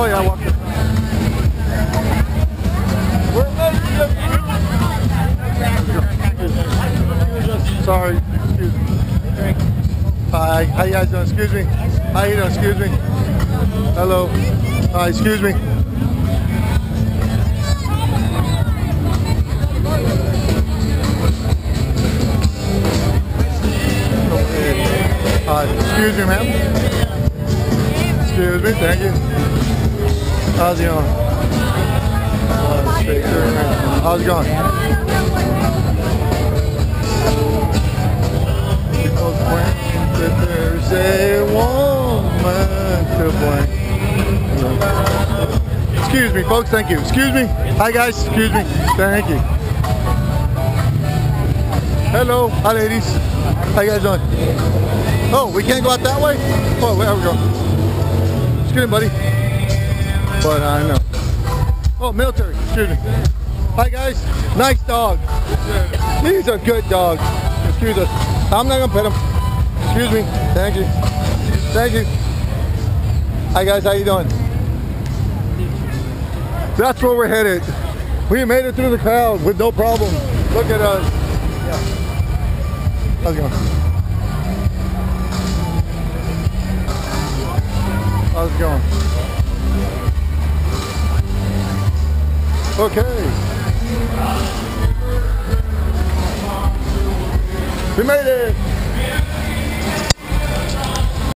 Oh yeah, I it. Sorry. Excuse me. Hi. How you guys doing? Excuse me. How you doing? Excuse me. Hello. Hi. Excuse me. Hi. Excuse me, ma'am. Excuse me. Thank you. How's it going? How's it going? People think that there's a woman to. Excuse me, folks. Thank you. Excuse me. Hi, guys. Excuse me. Thank you. Hello. Hi, ladies. How you guys doing? Oh, we can't go out that way? Oh, where we go? Excuse me, buddy. But I know. Oh, military. Excuse me. Hi, guys. Nice dog. He's a good dog. Excuse us. I'm not gonna pet him. Excuse me. Thank you. Thank you. Hi, guys. How you doing? That's where we're headed. We made it through the crowd with no problem. Look at us. Yeah. How's it going? How's it going? Okay. We made it.